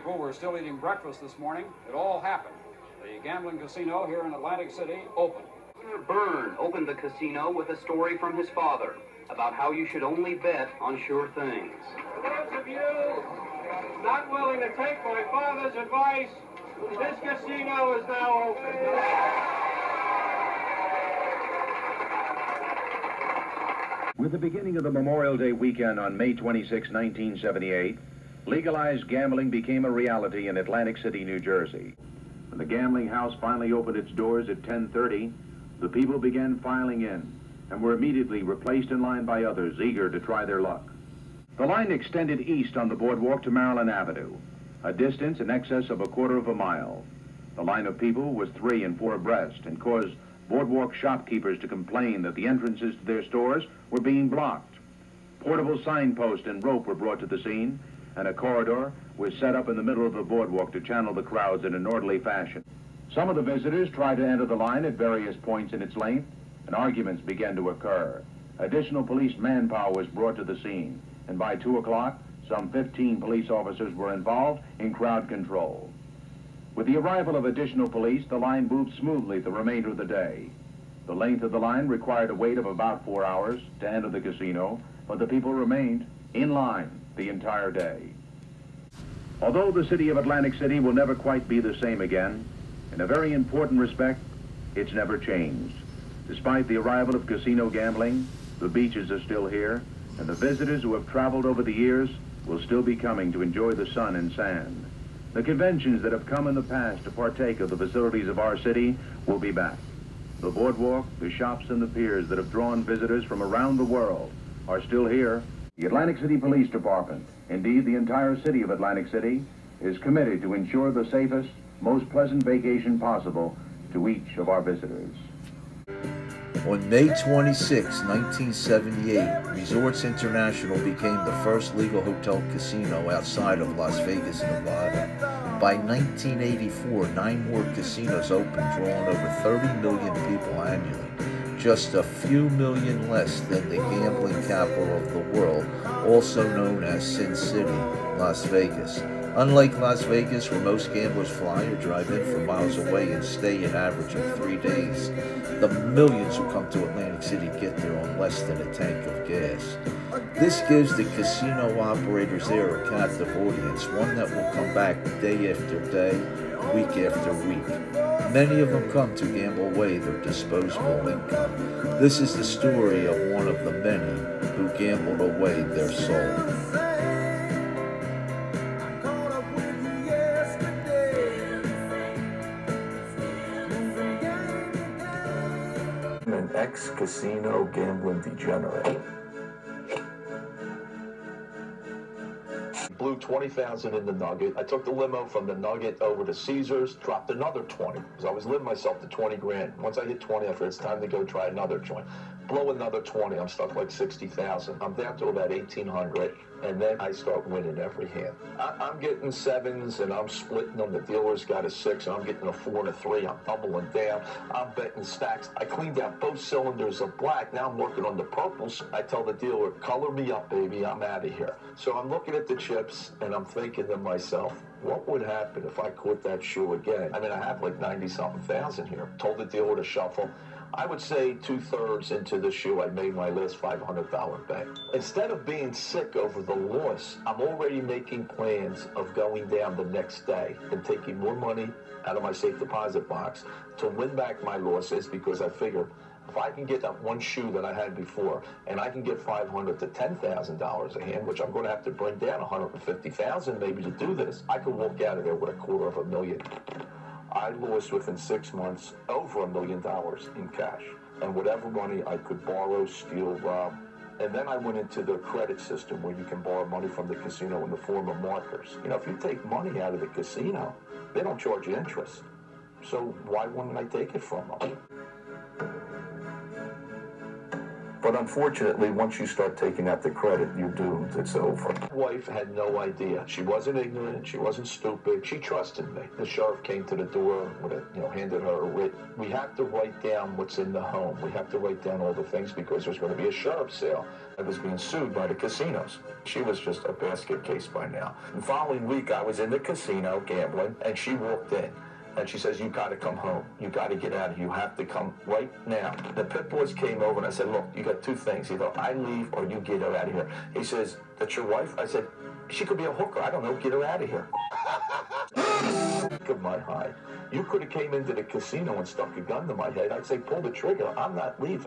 people were still eating breakfast this morning, it all happened. The gambling casino here in Atlantic City opened. Governor Byrne opened the casino with a story from his father about how you should only bet on sure things. For those of you not willing to take my father's advice, this casino is now open. With the beginning of the Memorial Day weekend on May 26, 1978, legalized gambling became a reality in Atlantic City, New Jersey. When the gambling house finally opened its doors at 10:30, the people began filing in and were immediately replaced in line by others eager to try their luck. The line extended east on the boardwalk to Maryland Avenue, a distance in excess of a quarter of a mile. The line of people was three and four abreast and caused boardwalk shopkeepers to complain that the entrances to their stores were being blocked. Portable signposts and rope were brought to the scene, and a corridor was set up in the middle of the boardwalk to channel the crowds in an orderly fashion. Some of the visitors tried to enter the line at various points in its length, and arguments began to occur. Additional police manpower was brought to the scene, and by 2 o'clock, some 15 police officers were involved in crowd control. With the arrival of additional police, the line moved smoothly the remainder of the day. The length of the line required a wait of about four hours to enter the casino, but the people remained in line the entire day. Although the city of Atlantic City will never quite be the same again, in a very important respect, it's never changed. Despite the arrival of casino gambling, the beaches are still here, and the visitors who have traveled over the years will still be coming to enjoy the sun and sand. The conventions that have come in the past to partake of the facilities of our city will be back. The boardwalk, the shops, and the piers that have drawn visitors from around the world are still here. The Atlantic City Police Department, indeed the entire city of Atlantic City, is committed to ensure the safest, most pleasant vacation possible to each of our visitors. On May 26, 1978, Resorts International became the first legal hotel casino outside of Las Vegas, Nevada. By 1984, nine more casinos opened, drawing over 30 million people annually, just a few million less than the gambling capital of the world, also known as Sin City, Las Vegas. Unlike Las Vegas, where most gamblers fly or drive in from miles away and stay an average of three days, the millions who come to Atlantic City get there on less than a tank of gas. This gives the casino operators there a captive audience, one that will come back day after day, week after week. Many of them come to gamble away their disposable income. This is the story of one of the many who gambled away their soul. I'm an ex-casino gambling degenerate. Blew 20,000 in the Nugget. I took the limo from the Nugget over to Caesars, dropped another 20, because I was living myself to 20 grand. Once I hit 20, I figured it's time to go try another joint. Blow another 20, I'm stuck like 60,000. I'm down to about 1,800 and then I start winning every hand. I, am getting sevens and I'm splitting them. The dealer's got a six and I'm getting a four and a three. I'm doubling down. I'm betting stacks. I cleaned out both cylinders of black. Now I'm working on the purples. I tell the dealer, color me up, baby. I'm out of here. So I'm looking at the chips and I'm thinking to myself, what would happen if I caught that shoe again? I mean, I have like 90 something thousand here. Told the dealer to shuffle. I would say two thirds into the shoe, I made my last $500 bet. Instead of being sick over the loss, I'm already making plans of going down the next day and taking more money out of my safe deposit box to win back my losses because I figure if I can get that one shoe that I had before and I can get 500 to $10,000 a hand, which I'm going to have to bring down 150,000 maybe to do this, I could walk out of there with a quarter of a million. I lost within six months over a million dollars in cash. And whatever money I could borrow, steal, rob. And then I went into the credit system where you can borrow money from the casino in the form of markers. You know, if you take money out of the casino, they don't charge you interest. So why wouldn't I take it from them? But unfortunately, once you start taking out the credit, you're doomed. It's over. Wife had no idea. She wasn't ignorant. She wasn't stupid. She trusted me. The sheriff came to the door with a, you know, handed her a writ. We have to write down what's in the home. We have to write down all the things because there's going to be a sheriff's sale. I was being sued by the casinos. She was just a basket case by now. The following week, I was in the casino gambling, and she walked in. And she says, you got to come home. You got to get out of here. You have to come right now. The pit boys came over and I said, look, you got two things. Either I leave or you get her out of here. He says, that's your wife? I said, she could be a hooker. I don't know. Get her out of here. At my hide. You could have came into the casino and stuck a gun to my head. I'd say, pull the trigger. I'm not leaving.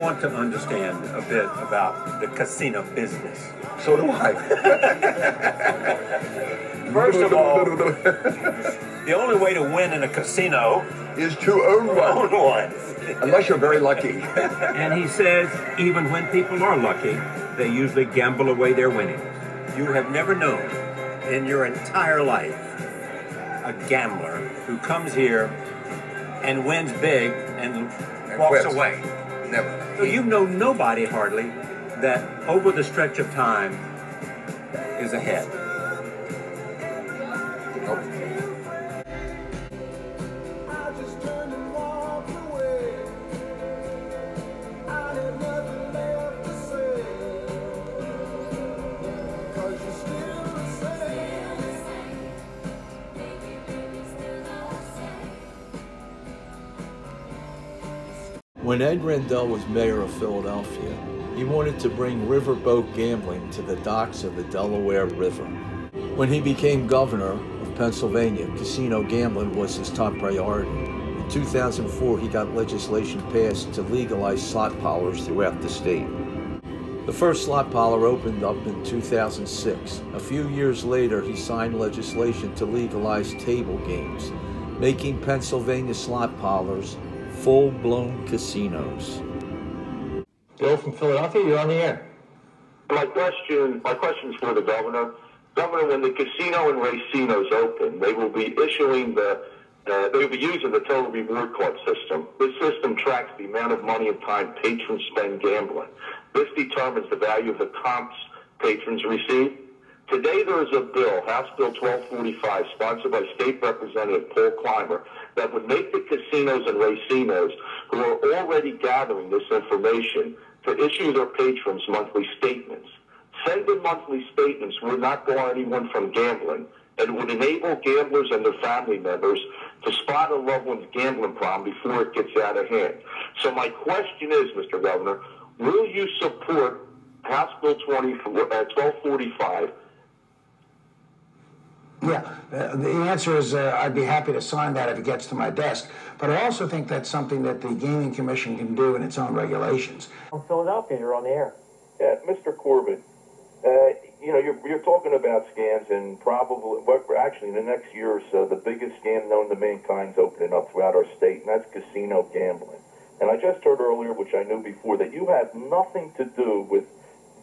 Want to understand a bit about the casino business. So do I. First of all, the only way to win in a casino is to own own one. Unless you're very lucky. And he says even when people are lucky, they usually gamble away their winnings. You have never known in your entire life a gambler who comes here and wins big and walks quits. away. Never. So you know nobody hardly that over the stretch of time is ahead. I When Ed Rendell was mayor of Philadelphia, he wanted to bring riverboat gambling to the docks of the Delaware River. When he became governor of Pennsylvania, casino gambling was his top priority. In 2004, he got legislation passed to legalize slot parlors throughout the state. The first slot parlor opened up in 2006. A few years later, he signed legislation to legalize table games, making Pennsylvania slot parlors full blown casinos. Bill from Philadelphia, you're on the air. My question, my question's for the governor. Governor, when the casino and racinos open, they will be issuing the, uh, they will be using the total reward card system. This system tracks the amount of money and time patrons spend gambling. This determines the value of the comps patrons receive. Today there is a bill, House Bill 1245, sponsored by State Representative Paul Clymer, that would make the casinos and racinos who are already gathering this information to issue their patrons monthly statements. Sending monthly statements would not bar anyone from gambling and would enable gamblers and their family members to spot a loved one's gambling problem before it gets out of hand. So my question is, Mr. Governor, will you support House Bill 20, uh, 1245 Yeah, uh, the answer is uh, I'd be happy to sign that if it gets to my desk. But I also think that's something that the Gaming Commission can do in its own regulations. From Philadelphia, you're on the air. Yeah, Mr. Corbett, uh, you know, you're, you're talking about scams and probably, well, actually, in the next year or so, the biggest scam known to mankind's opening up throughout our state, and that's casino gambling. And I just heard earlier, which I knew before, that you have nothing to do with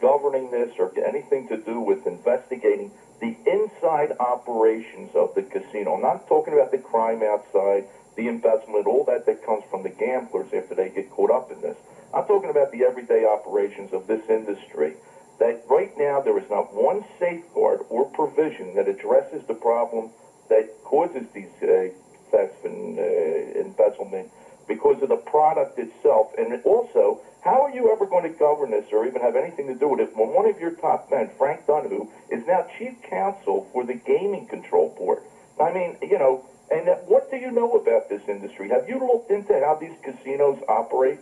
governing this or anything to do with investigating the inside operations of the casino. I'm not talking about the crime outside, the investment, all that that comes from the gamblers after they get caught up in this. I'm talking about the everyday operations of this industry. That right now there is not one safeguard or provision that addresses the problem that causes these uh, thefts and uh, embezzlement because of the product itself. And also, how are you ever going to govern this or even have anything to do with it when one of your top men, Frank Dunn, is now chief counsel for the Gaming Control Board? I mean, you know, and uh, what do you know about this industry? Have you looked into how these casinos operate?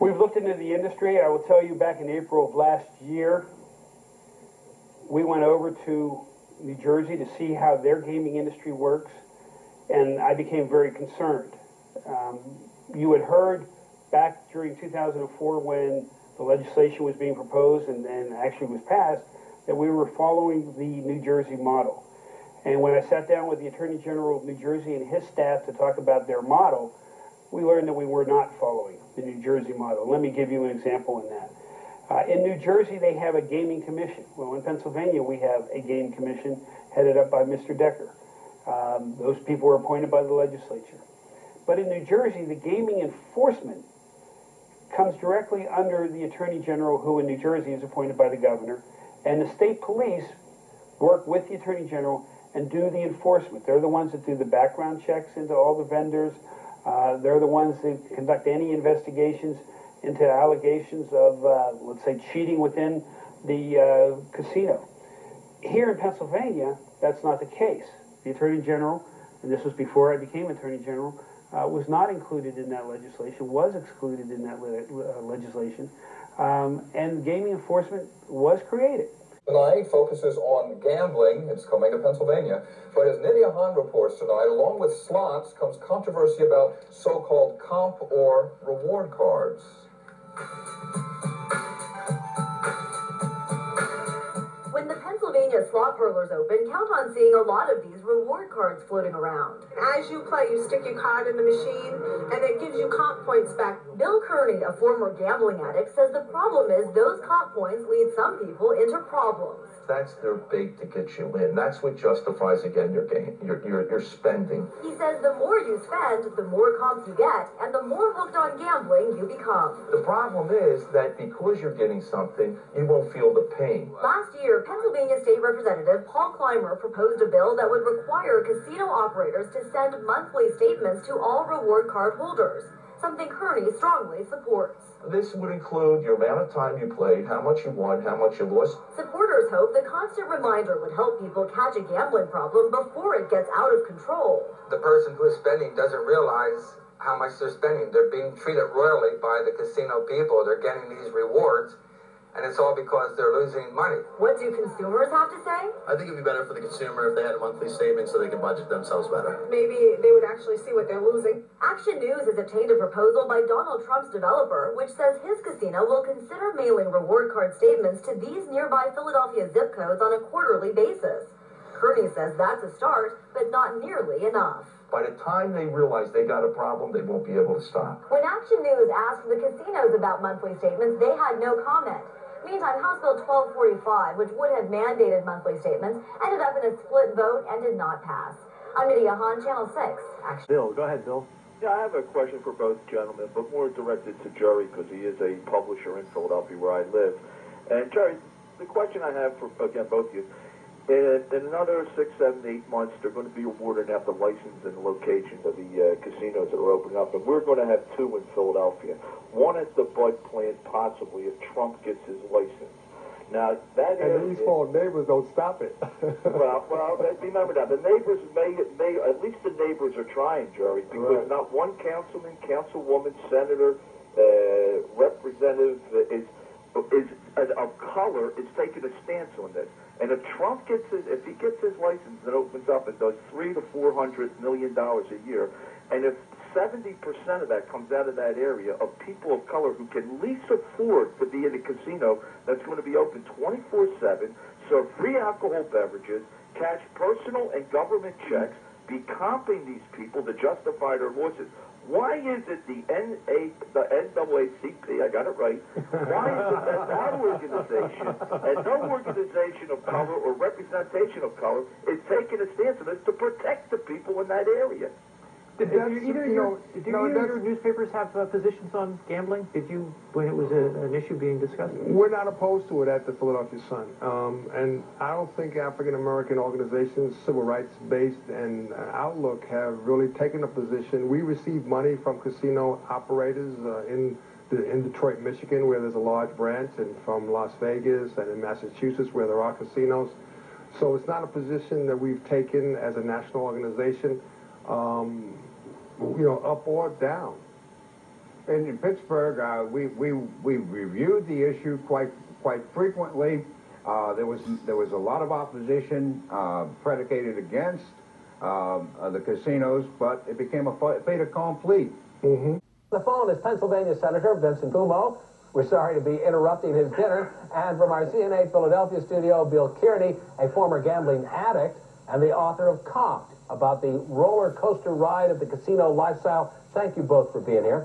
We've looked into the industry. I will tell you back in April of last year, we went over to New Jersey to see how their gaming industry works, and I became very concerned. Um, you had heard back during 2004 when the legislation was being proposed and, and actually was passed that we were following the New Jersey model. And when I sat down with the Attorney General of New Jersey and his staff to talk about their model, we learned that we were not following the New Jersey model. Let me give you an example in that. Uh, in New Jersey, they have a gaming commission. Well, in Pennsylvania, we have a game commission headed up by Mr. Decker. Um, those people were appointed by the legislature. But in New Jersey, the gaming enforcement comes directly under the Attorney General, who in New Jersey is appointed by the governor, and the state police work with the Attorney General and do the enforcement. They're the ones that do the background checks into all the vendors. Uh, they're the ones that conduct any investigations into allegations of, uh, let's say, cheating within the uh, casino. Here in Pennsylvania, that's not the case. The Attorney General, and this was before I became Attorney General, uh, was not included in that legislation, was excluded in that le- uh, legislation, um, and gaming enforcement was created. Tonight focuses on gambling. It's coming to Pennsylvania. But as Nydia Han reports tonight, along with slots comes controversy about so-called comp or reward cards. Slot parlors open, count on seeing a lot of these reward cards floating around. As you play, you stick your card in the machine, and it gives you comp points back. Bill Kearney, a former gambling addict, says the problem is those comp points lead some people into problems. That's their bait to get you in. That's what justifies again your game, your your, your spending. He says the more you spend, the more comps you get, and the more hooked on gambling you become. The problem is that because you're getting something, you won't feel the pain. Last year, Pennsylvania State Representative Paul Clymer proposed a bill that would require casino operators to send monthly statements to all reward card holders, something Kearney strongly supports. This would include your amount of time you played, how much you won, how much you lost. Supporters hope the constant reminder would help people catch a gambling problem before it gets out of control. The person who is spending doesn't realize how much they're spending. They're being treated royally by the casino people. They're getting these rewards, and it's all because they're losing money. What do consumers have to say? I think it'd be better for the consumer if they had a monthly statement so they could budget themselves better. Maybe they would actually see what they're losing. Action News has obtained a proposal by Donald Trump's developer, which says his casino will consider mailing reward card statements to these nearby Philadelphia zip codes on a quarterly basis. Kearney says that's a start, but not nearly enough. By the time they realize they got a problem, they won't be able to stop. When Action News asked the casinos about monthly statements, they had no comment. Meantime, House Bill 1245, which would have mandated monthly statements, ended up in a split vote and did not pass. I'm Nydia Han, Channel 6. Action. Bill, go ahead, Bill. Yeah, I have a question for both gentlemen, but more directed to Jerry because he is a publisher in Philadelphia where I live. And Jerry, the question I have for again both of you, in, in another six, seven, eight months, they're going to be awarding out the license and location of the uh, casinos that are opening up, and we're going to have two in Philadelphia. One at the Bud plant, possibly if Trump gets his license. Now that And area- these four neighbors don't stop it. well, well, remember that the neighbors may, may at least the neighbors are trying, Jerry, because Right. not one councilman, councilwoman, senator, uh, representative is is is of color is taking a stance on this. And if Trump gets his, if he gets his license and opens up and does three to four hundred million dollars a year, and if seventy percent of that comes out of that area of people of color who can least afford to be in a casino that's going to be open twenty four seven, serve free alcohol beverages, cash personal and government checks, be comping these people to justify their losses. Why is it the NA, the NAACP, I got it right, why is it that that organization and no organization of color or representation of color is taking a stance on this to protect the people in that area? Did, did either you your, know, did no, either your newspapers have uh, positions on gambling? Did you, when it was a, an issue being discussed? We're not opposed to it at the Philadelphia Sun. Um, and I don't think African American organizations, civil rights based and uh, Outlook have really taken a position. We receive money from casino operators uh, in, the, in Detroit, Michigan, where there's a large branch, and from Las Vegas and in Massachusetts, where there are casinos. So it's not a position that we've taken as a national organization, um, you know, up or down. In, in Pittsburgh, uh, we, we, we reviewed the issue quite, quite frequently. Uh, there was, there was a lot of opposition, uh, predicated against, um, uh, the casinos, but it became a fait accompli. Mm-hmm. The phone is Pennsylvania Senator Vincent Fumo. We're sorry to be interrupting his dinner. And from our CNA Philadelphia studio, Bill Kearney, a former gambling addict and the author of Comped, about the roller coaster ride of the casino lifestyle. Thank you both for being here.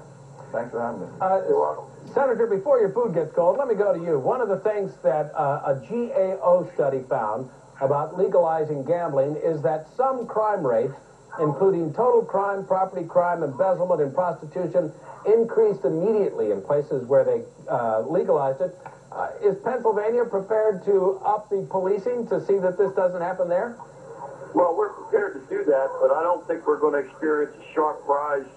Thanks for having me. Uh, Senator, before your food gets cold, let me go to you. One of the things that uh, a GAO study found about legalizing gambling is that some crime rates, including total crime, property crime, embezzlement, and prostitution, increased immediately in places where they uh, legalized it. Uh, is Pennsylvania prepared to up the policing to see that this doesn't happen there? Well, we're prepared to do that, but I don't think we're going to experience a sharp rise,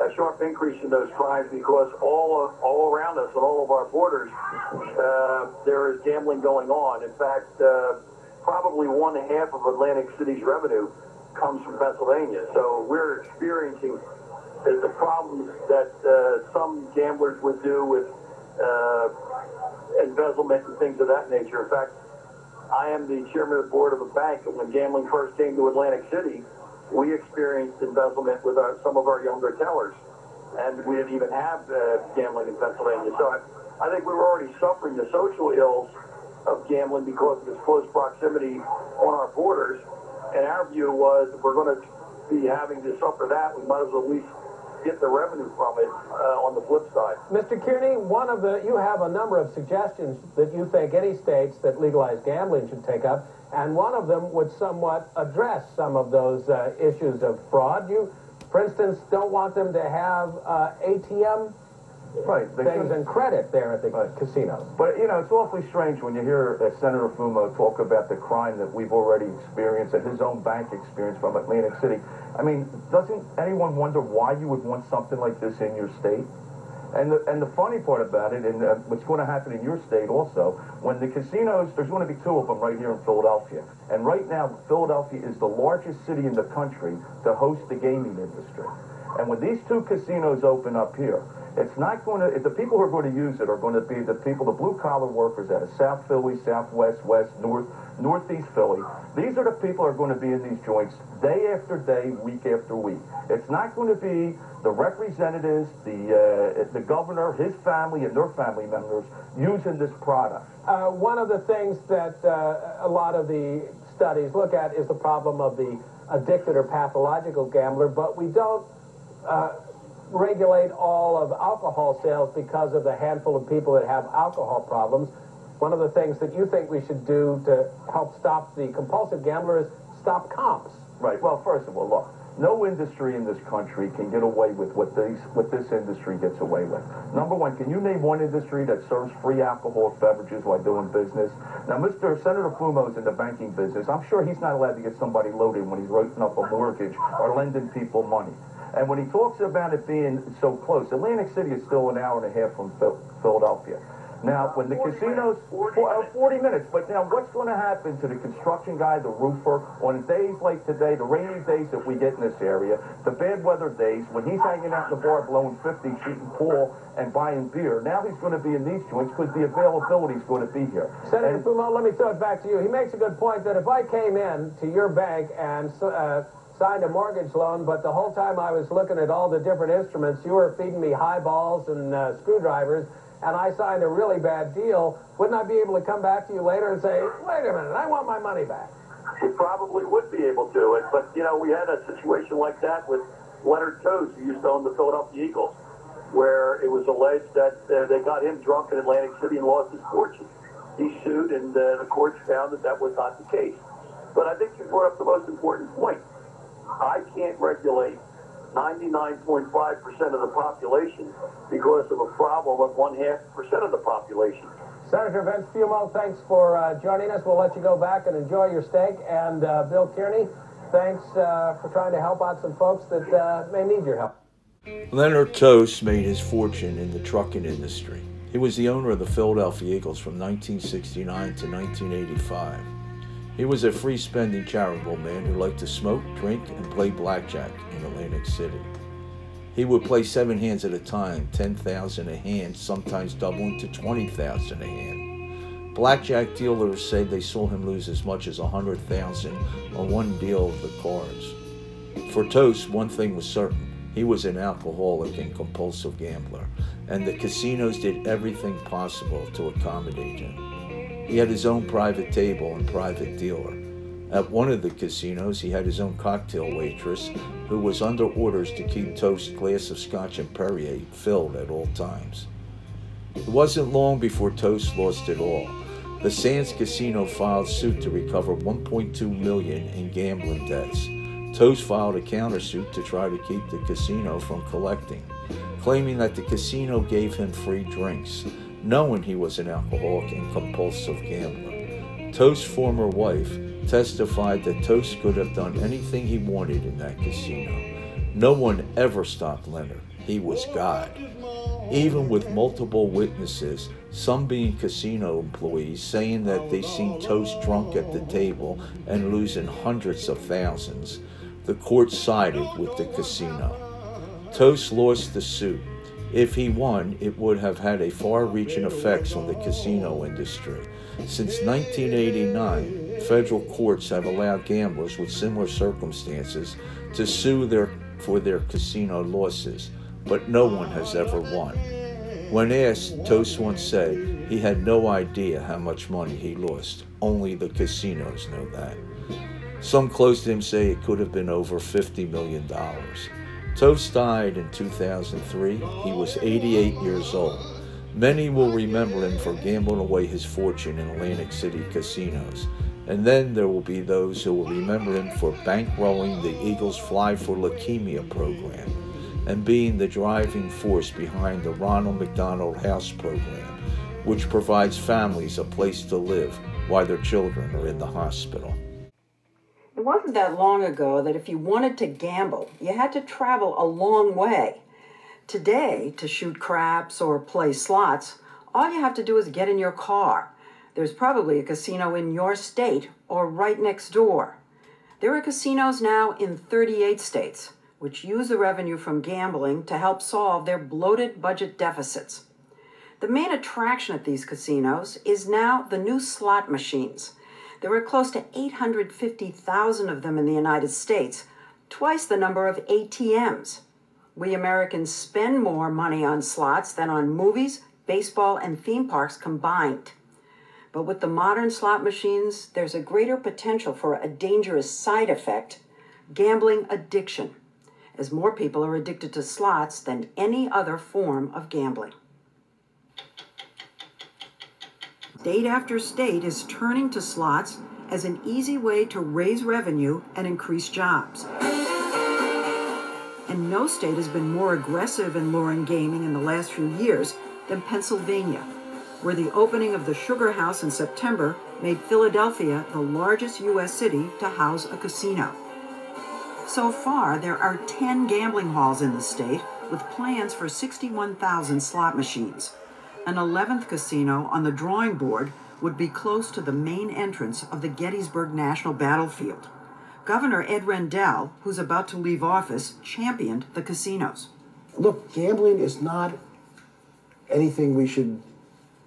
a sharp increase in those crimes because all of, all around us, on all of our borders, uh, there is gambling going on. In fact, uh, probably one half of Atlantic City's revenue comes from Pennsylvania. So we're experiencing the, the problems that uh, some gamblers would do with uh, embezzlement and things of that nature. In fact, I am the chairman of the board of a bank, and when gambling first came to Atlantic City, we experienced embezzlement with our, some of our younger tellers, and we didn't even have uh, gambling in Pennsylvania. So I, I think we were already suffering the social ills of gambling because of its close proximity on our borders, and our view was if we're going to be having to suffer that, we might as well at least get the revenue from it uh, on the flip side. Mr. Kearney, one of the you have a number of suggestions that you think any states that legalize gambling should take up, and one of them would somewhat address some of those uh, issues of fraud. You, for instance, don't want them to have uh, ATM Right. they things and credit there at the casinos. But, you know, it's awfully strange when you hear uh, Senator Fumo talk about the crime that we've already experienced and his own bank experience from Atlantic City. I mean, doesn't anyone wonder why you would want something like this in your state? And the, and the funny part about it, and uh, what's going to happen in your state also, when the casinos, there's going to be two of them right here in Philadelphia. And right now, Philadelphia is the largest city in the country to host the gaming industry. And when these two casinos open up here, it's not going to, the people who are going to use it are going to be the people, the blue collar workers out of South Philly, Southwest, West, North, Northeast Philly. These are the people who are going to be in these joints day after day, week after week. It's not going to be the representatives, the, uh, the governor, his family, and their family members using this product. Uh, one of the things that uh, a lot of the studies look at is the problem of the addicted or pathological gambler, but we don't uh, regulate all of alcohol sales because of the handful of people that have alcohol problems. One of the things that you think we should do to help stop the compulsive gambler is stop comps. Right. Well, first of all, look, no industry in this country can get away with what these what this industry gets away with. Number one, can you name one industry that serves free alcoholic beverages while doing business? Now, Mr. Senator Fumo's in the banking business. I'm sure he's not allowed to get somebody loaded when he's writing up a mortgage or lending people money. And when he talks about it being so close, Atlantic City is still an hour and a half from Philadelphia. Now, when the casinos, for, uh, 40 minutes, but now what's going to happen to the construction guy, the roofer, on days like today, the rainy days that we get in this area, the bad weather days, when he's hanging out in the bar blowing 50, shooting pool, and buying beer, now he's going to be in these joints because the availability is going to be here. Senator And- Fumo, let me throw it back to you. He makes a good point that if I came in to your bank and uh, signed a mortgage loan, but the whole time I was looking at all the different instruments, you were feeding me highballs and uh, screwdrivers, and I signed a really bad deal, wouldn't I be able to come back to you later and say, wait a minute, I want my money back? He probably would be able to. But, you know, we had a situation like that with Leonard Tose, who used to own the Philadelphia Eagles, where it was alleged that uh, they got him drunk in Atlantic City and lost his fortune. He sued, and uh, the courts found that that was not the case. But I think you brought up the most important point. I can't regulate 99.5% of the population because of a problem of one half percent of the population. Senator Vince Fumo, thanks for uh, joining us. We'll let you go back and enjoy your steak. And uh, Bill Kearney, thanks uh, for trying to help out some folks that uh, may need your help. Leonard Tose made his fortune in the trucking industry. He was the owner of the Philadelphia Eagles from 1969 to 1985. He was a free spending charitable man who liked to smoke, drink, and play blackjack in Atlantic City. He would play seven hands at a time, 10,000 a hand, sometimes doubling to 20,000 a hand. Blackjack dealers said they saw him lose as much as 100,000 on one deal of the cards. For Tose, one thing was certain. He was an alcoholic and compulsive gambler, and the casinos did everything possible to accommodate him. He had his own private table and private dealer. At one of the casinos, he had his own cocktail waitress who was under orders to keep Tose's glass of scotch and Perrier filled at all times. It wasn't long before Tose lost it all. The Sands Casino filed suit to recover 1.2 million in gambling debts. Tose filed a countersuit to try to keep the casino from collecting, claiming that the casino gave him free drinks, knowing he was an alcoholic and compulsive gambler. Tose's former wife testified that Tose could have done anything he wanted in that casino. No one ever stopped Leonard. He was God. Even with multiple witnesses, some being casino employees, saying that they seen Tose drunk at the table and losing hundreds of thousands, the court sided with the casino. Tose lost the suit. If he won, it would have had a far reaching effects on the casino industry. Since 1989, federal courts have allowed gamblers with similar circumstances to sue their, for their casino losses, but no one has ever won. When asked, Tose once said he had no idea how much money he lost. Only the casinos know that. Some close to him say it could have been over $50 million. Tose died in 2003. He was 88 years old. Many will remember him for gambling away his fortune in Atlantic City casinos. And then there will be those who will remember him for bankrolling the Eagles Fly for Leukemia program and being the driving force behind the Ronald McDonald House program, which provides families a place to live while their children are in the hospital. It wasn't that long ago that if you wanted to gamble, you had to travel a long way. Today, to shoot craps or play slots, all you have to do is get in your car. There's probably a casino in your state or right next door. There are casinos now in 38 states, which use the revenue from gambling to help solve their bloated budget deficits. The main attraction at these casinos is now the new slot machines. There are close to 850,000 of them in the United States, twice the number of ATMs. We Americans spend more money on slots than on movies, baseball, and theme parks combined. But with the modern slot machines, there's a greater potential for a dangerous side effect gambling addiction, as more people are addicted to slots than any other form of gambling. State after state is turning to slots as an easy way to raise revenue and increase jobs. And no state has been more aggressive in luring gaming in the last few years than Pennsylvania, where the opening of the Sugar House in September made Philadelphia the largest U.S. city to house a casino. So far, there are 10 gambling halls in the state with plans for 61,000 slot machines. An 11th casino on the drawing board would be close to the main entrance of the Gettysburg National Battlefield. Governor Ed Rendell, who's about to leave office, championed the casinos. Look, gambling is not anything we should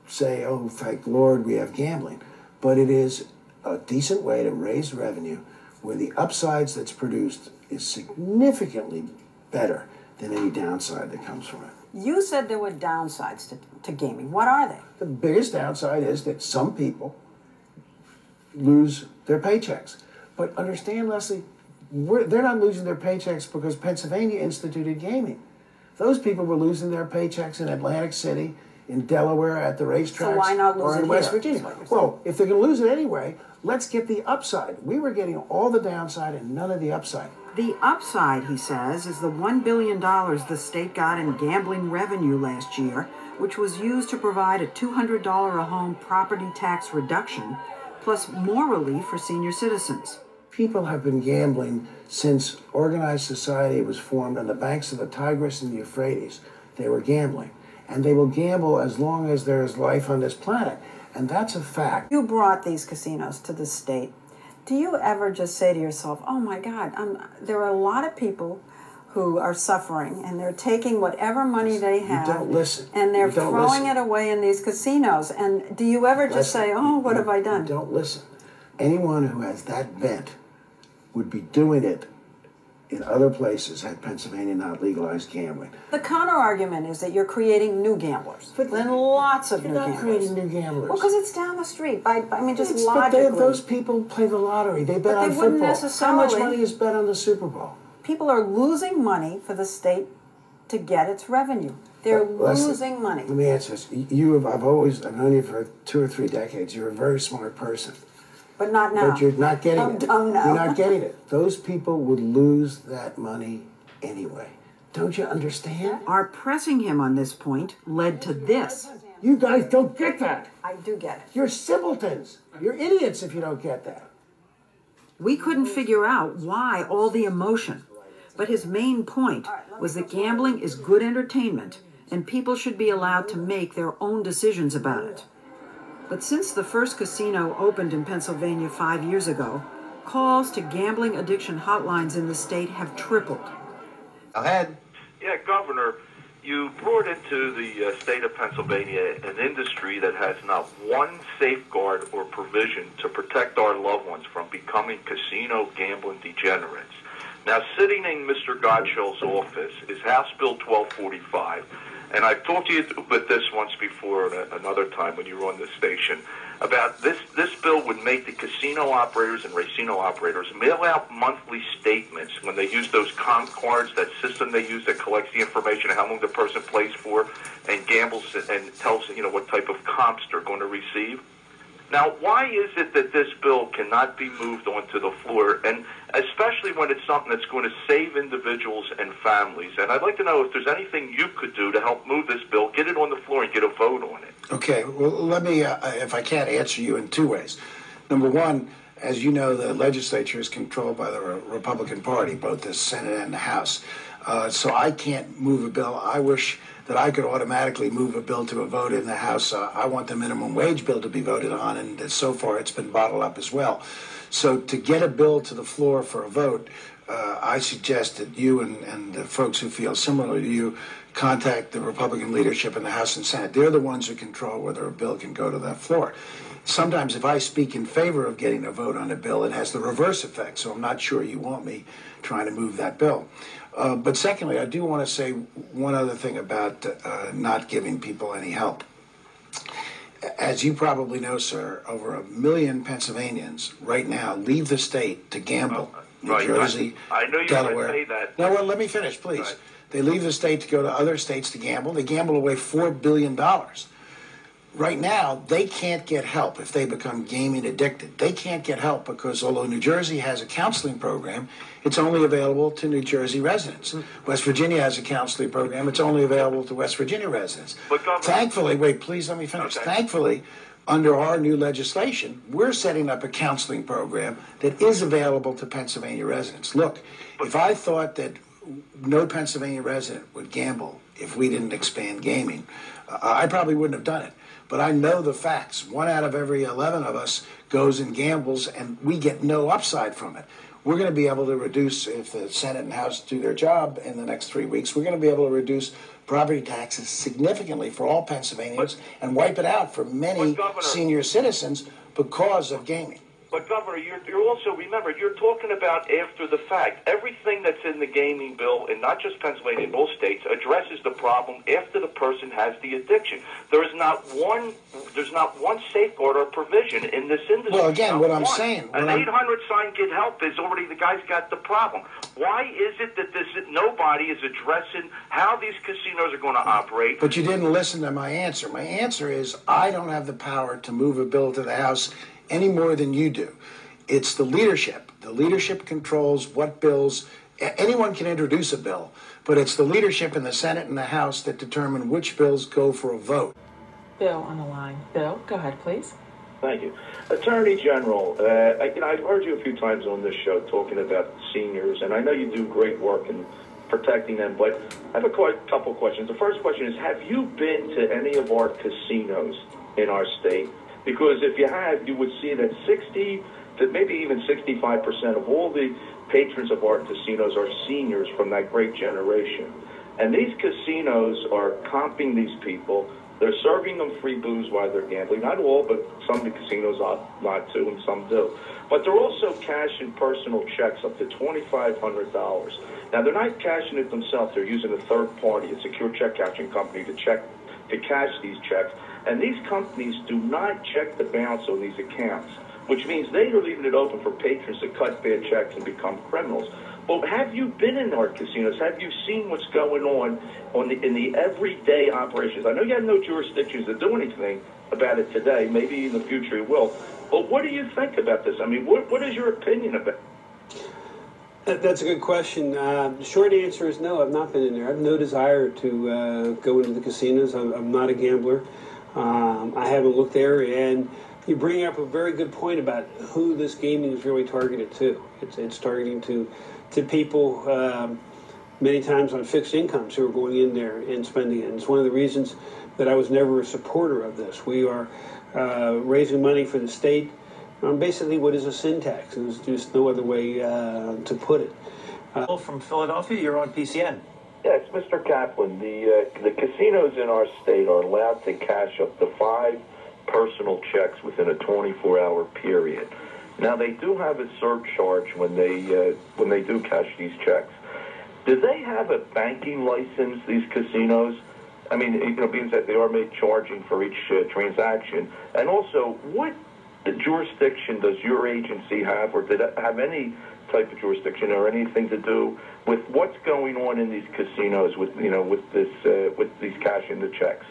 say, oh, thank Lord we have gambling. But it is a decent way to raise revenue where the upsides that's produced is significantly better than any downside that comes from it. You said there were downsides to, to gaming. What are they? The biggest downside is that some people lose their paychecks. But understand, Leslie, we're, they're not losing their paychecks because Pennsylvania instituted gaming. Those people were losing their paychecks in Atlantic City, in Delaware, at the not lose or in it West here, Virginia. is what you're saying. Well, if they're going to lose it anyway, let's get the upside. We were getting all the downside and none of the upside. The upside, he says, is the $1 billion the state got in gambling revenue last year, which was used to provide a $200 a home property tax reduction, plus more relief for senior citizens. People have been gambling since organized society was formed on the banks of the Tigris and the Euphrates. They were gambling. And they will gamble as long as there is life on this planet. And that's a fact. You brought these casinos to the state. Do you ever just say to yourself, oh my God, I'm, there are a lot of people who are suffering and they're taking whatever money they have don't listen. and they're You throwing listen. it away in these casinos. And do you ever just Leslie, say, oh, what you- have I done? you Don't listen. Anyone who has that bent would be doing it in other places had Pennsylvania not legalized gambling. The counter argument is that you're creating new gamblers. But then lots of You're new not gamblers. creating new gamblers. Well, because it's down the street. By, by- I mean, just It's- but they- logically. those people play the lottery. They bet But on they wouldn't football. How much money is bet on the Super Bowl? People are losing money for the state to get its revenue. They're Leslie, losing money. Let me answer this. You have, I've always, I've known you for two or three decades. You're a very smart person. But not now. But you're not getting I'm it. dumb now. You're not getting it. Those people would lose that money anyway. Don't you understand? Our pressing him on this point led to this. You guys don't get that. I do get it. You're simpletons. You're idiots if you don't get that. We couldn't figure out why all the emotion. But his main point was that gambling is good entertainment and people should be allowed to make their own decisions about it. But since the first casino opened in Pennsylvania five years ago, calls to gambling addiction hotlines in the state have tripled. Ahead. Yeah, Governor, you brought into the uh, state of Pennsylvania an industry that has not one safeguard or provision to protect our loved ones from becoming casino gambling degenerates. Now, sitting in Mr. Gottschall's office is House Bill 1245, and I've talked to you about this once before, another time when you were on the station, about this. This bill would make the casino operators and racino operators mail out monthly statements when they use those comp cards, that system they use that collects the information how long the person plays for and gambles and tells you know what type of comps they're going to receive. Now, why is it that this bill cannot be moved onto the floor, and especially when it's something that's going to save individuals and families? And I'd like to know if there's anything you could do to help move this bill, get it on the floor, and get a vote on it. Okay, well, let me, uh, if I can, answer you in two ways. Number one, as you know, the legislature is controlled by the Re- Republican Party, both the Senate and the House. Uh, so I can't move a bill. I wish that I could automatically move a bill to a vote in the House. Uh, I want the minimum wage bill to be voted on, and so far it's been bottled up as well. So to get a bill to the floor for a vote, uh, I suggest that you and, and the folks who feel similar to you contact the Republican leadership in the House and Senate. They're the ones who control whether a bill can go to that floor. Sometimes, if I speak in favor of getting a vote on a bill, it has the reverse effect. So I'm not sure you want me trying to move that bill. Uh, but secondly, I do want to say one other thing about uh, not giving people any help. As you probably know, sir, over a million Pennsylvanians right now leave the state to gamble. New Right, Jersey, I, I know you're going Delaware. say that. No, well, let me finish, please. They leave the state to go to other states to gamble. They gamble away $4 billion. Right now, they can't get help if they become gaming addicted. They can't get help because although New Jersey has a counseling program, it's only available to New Jersey residents. West Virginia has a counseling program, it's only available to West Virginia residents. But Thankfully, wait, please let me finish. Thankfully, under our new legislation, we're setting up a counseling program that is available to Pennsylvania residents. Look, if I thought that no Pennsylvania resident would gamble if we didn't expand gaming, uh, I probably wouldn't have done it. But I know the facts. One out of every 11 of us goes and gambles, and we get no upside from it. We're going to be able to reduce, if the Senate and House do their job in the next three weeks, we're going to be able to reduce property taxes significantly for all Pennsylvanians and wipe it out for many senior citizens because of gaming. But Governor, you're, you're also remember you're talking about after the fact. Everything that's in the gaming bill, and not just Pennsylvania, in both states, addresses the problem after the person has the addiction. There is not one. There's not one safeguard or provision in this industry. Well, again, Not what I'm one. saying- an I'm- 800 sign get help is already the guy's got the problem. Why is it that this nobody is addressing how these casinos are going to operate? But you didn't listen to my answer. My answer is I don't have the power to move a bill to the House any more than you do. It's the leadership. The leadership controls what bills. Anyone can introduce a bill, but it's the leadership in the Senate and the House that determine which bills go for a vote. Bill on the line. Bill, go ahead, please. Thank you. Attorney General, uh, I, you know, I've heard you a few times on this show talking about seniors, and I know you do great work in protecting them, but I have a qu- couple questions. The first question is, have you been to any of our casinos in our state? Because if you have, you would see that 60 to maybe even 65% of all the patrons of our casinos are seniors from that great generation. And these casinos are comping these people. They're serving them free booze while they're gambling. Not all, but some of the casinos ought not to, and some do. But they're also cashing personal checks up to $2,500. Now, they're not cashing it themselves. They're using a third party, a secure check cashing company, to check to cash these checks. And these companies do not check the balance on these accounts. which means they are leaving it open for patrons to cut bad checks and become criminals. But have you been in our casinos? Have you seen what's going on on the, in the everyday operations? I know you have no jurisdictions to do anything about it today. Maybe in the future you will. But what do you think about this? I mean, what, what is your opinion about? That, that's a good question. Uh, short answer is no. I've not been in there. I have no desire to uh, go into the casinos. I'm, I'm not a gambler. Um, I haven't looked there, and you bring up a very good point about who this gaming is really targeted to. It's, it's targeting to to people um, many times on fixed incomes who are going in there and spending it. And it's one of the reasons that I was never a supporter of this. We are uh, raising money for the state on basically what is a sin tax. There's just no other way uh, to put it. Uh, from Philadelphia, you're on PCN. Yes, Mr. Kaplan. The uh, the casinos in our state are allowed to cash up to five personal checks within a 24-hour period. Now they do have a surcharge when they uh, when they do cash these checks. Do they have a banking license? These casinos. I mean, you know, being that they are made charging for each uh, transaction, and also, what jurisdiction does your agency have, or did have any type of jurisdiction or anything to do with what's going on in these casinos with you know with this uh, with these cash in the checks?